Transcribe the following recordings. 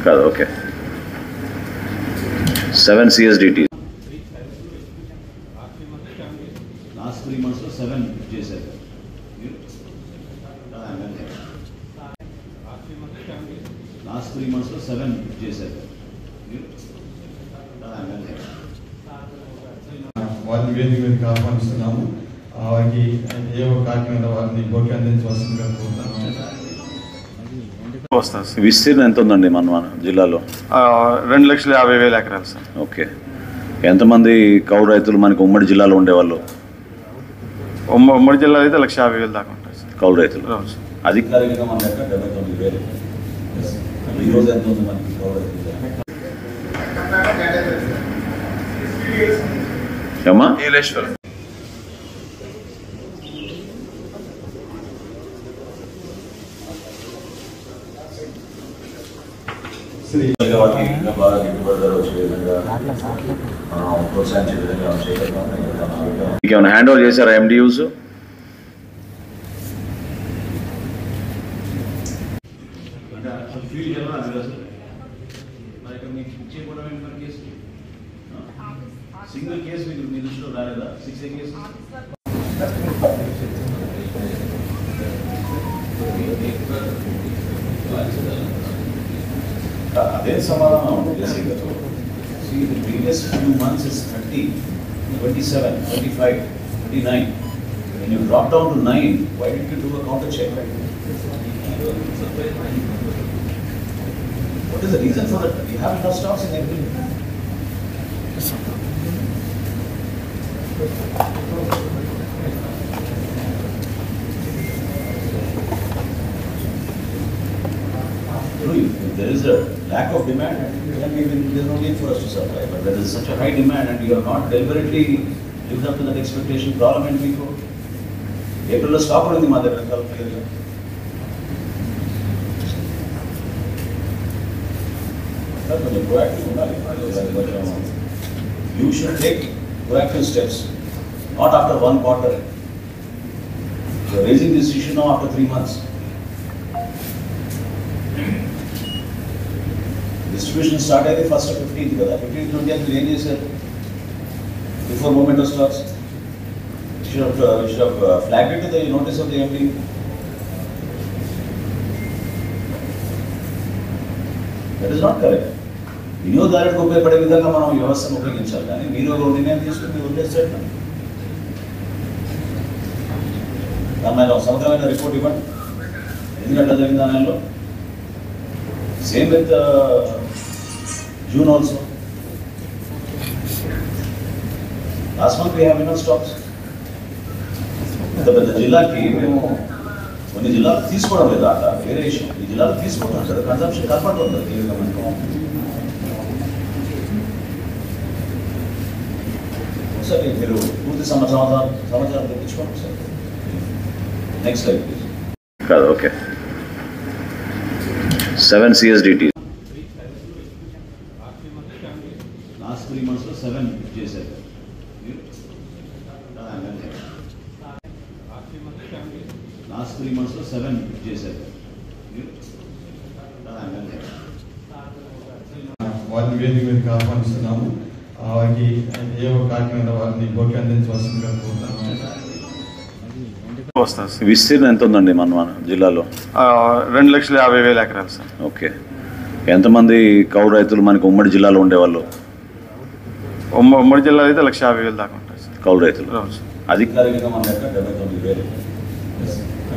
కాదు okay seven C S D T last three మంత్స్లో seven చేశారు లాస్ట్ త్రీ మంత్స్లో సెవెన్ చేశారు వారిని వేదిక మీదకి ఆహ్వానిస్తున్నాము ఆ, వారికి ఏ ఒక్క కాకినాడ వారిని బోకి అందించవలసిందిగా కోరుతున్నాము వస్తుంది. సార్ విస్తీర్ణం ఎంత ఉందండి మన మన జిల్లాలో రెండు లక్షల యాభై వేల ఎకరాలు సార్. ఓకే. ఎంతమంది కౌలు రైతులు మనకి ఉమ్మడి జిల్లాలో ఉండేవాళ్ళు? ఉమ్మ ఉమ్మడి జిల్లాలో అయితే లక్ష యాభై వేలు దాకా ఉంటాయి సార్. కౌలు రైతులు. అవును సార్. అధికారికంగా మన లెక్క డెబ్బై తొమ్మిది వేలు. ఈ రోజు ఎంత ఉంది మనకి గౌరవ ఏమా శ్రీ వాటికి బాగా గిట్టుబాటు ధర వచ్చే విధంగా ప్రోత్సహించే విధంగా హ్యాండ్ ఓవర్ చేశారా ఎండియూస్ సింగిల్ కేసు మీకు మీ దృష్టిలో రాలేదా six A case There's some amount, let's say, see the previous few months is 30, 27, 25, 29 When you drop down to 9, why did you do a counter check? What is the reason for that? You have enough stocks in every. Thank there is a lack of demand, then we will, there's no need for us to supply. But there is such a high demand and you are not deliberately lived up to that expectation, problem ఏంటి మీకు? ఏప్రిల్లో stock ఉంది మా దగ్గర చాలా clearగా. Sir, కొంచెం proactive ఉండాలి. అది కొంచెం You should take proactive steps, not after one quarter. You are raising this issue now after three months. Distribution start అయితే ఫస్ట్ ఫిఫ్టీన్త్ కదా ఫిఫ్టీన్త్ నుండి మీరు ఏం చేశారు before movement of stocks flag it the notice of the MP that is not correct వినియోగదారుడికి ఉపయోగపడే విధంగా మనం వ్యవస్థను ఉపయోగించాలి కానీ మీరు ఒక నిర్ణయం తీసుకుని మీరు వదిలేస్తారు దాని మీద ఒక సమగ్రమైన రిపోర్ట్ ఇవ్వండి ఎందుకంటే జరిగిన దానిలో same with June also last month we have enough stocks పెద్ద పెద్ద జిల్లాకి మేము కొన్ని జిల్లాలు తీసుకోవడం లేదు అట్లా వేరే విషయం ఈ జిల్లాలు తీసుకుంటాం కదా కన్సంప్షన్ కనపడుతుంది క్లియర్గా మనకు ఒకసారి మీరు పూర్తి సమాచారం సమాచారం తెప్పించుకోండి సార్ నెక్స్ట్ లైఫ్ ప్లీజ్ కాదు okay seven CSDT last three మంత్స్లో సెవెన్ చేశారు. వారిని వేదిక మీదకి ఆహ్వానిస్తున్నాము. వారికి ఏ ఒక్క కాకినాడ వారిని బోకి అందించవలసిందిగా కోరుతున్నాము. విస్తీర్ణం ఎంత ఉందండి మన మన జిల్లాలో? రెండు లక్షల యాభై వేల ఎకరాలు సార్. ఓకే. ఎంతమంది కౌలు రైతులు మనకి ఉమ్మడి జిల్లాలో ఉండేవాళ్ళు? ఉమ్మ ఉమ్మడి జిల్లాలో అయితే లక్ష యాభై వేలు దాకా ఉంటాయి సార్. కౌలు రైతులు. అధికారికంగా మన లెక్క డెబ్బై తొమ్మిది వేలు.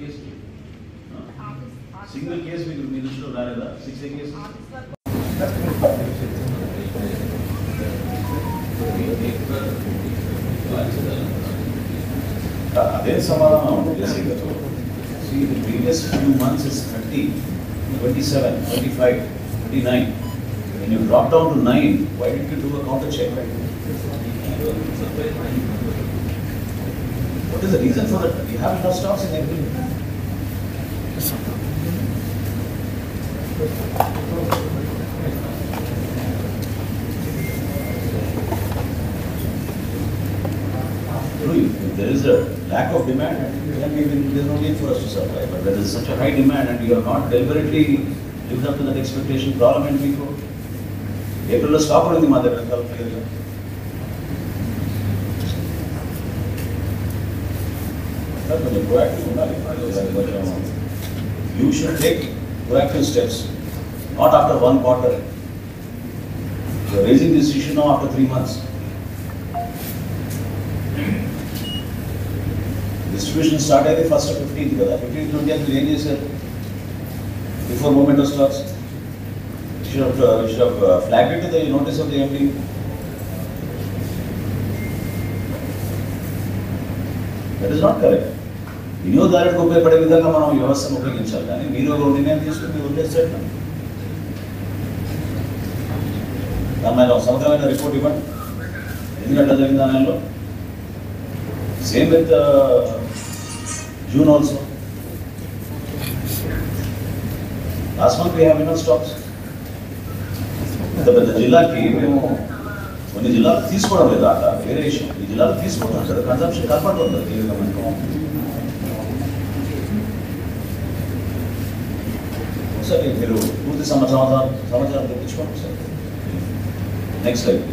కేసు సింగిల్ కేసు మీకు మీ దృష్టిలో రాలేదా సిక్స్ ఏ కేసు అదే సమాధానం జేసీ గారు See, the previous few months is 30, 27, 25, 29. When you drop down to 9, why didn't you do a counter check? What is the reason for that? We have enough stocks in the market. If there is a lack of demand, then we will, there is no need for us to supply. But there is such a high demand and we are not deliberately lived up to that expectation, problem in people. April stopper in the mother, చాలా clearగా. Sir, కొంచెం proactive ఉండాలి. You should take proactive steps, not after one quarter. You are raising this issue now after three months. Distribution start అయితే first fifteenth కదా fifteenth నుండి మీరు ఏం చేశారు before movement of stocks flag it the notice of the MD that is not correct వినియోగదారుడికి ఉపయోగపడే విధంగా మనం వ్యవస్థను ఉపయోగించాలి. కానీ మీరు ఒక నిర్ణయం తీసుకుని మీరు వదిలేస్తారు దాని మీద ఒక సమగ్రమైన రిపోర్ట్ ఇవ్వండి. ఎందుకంటే జరిగిన దానిలో same with June also last month we have in stocks పెద్ద పెద్ద జిల్లాకి మేము కొన్ని జిల్లాలు తీసుకోవడం లేదు. అట్లా వేరే విషయం ఈ జిల్లాలు తీసుకుంటాం కదా కన్సంప్షన్ కనపడుతుంది. క్లియర్గా మనకు సార్ మీరు పూర్తి సమాచారం సమాచారం తెప్పించుకోండి సార్. Next life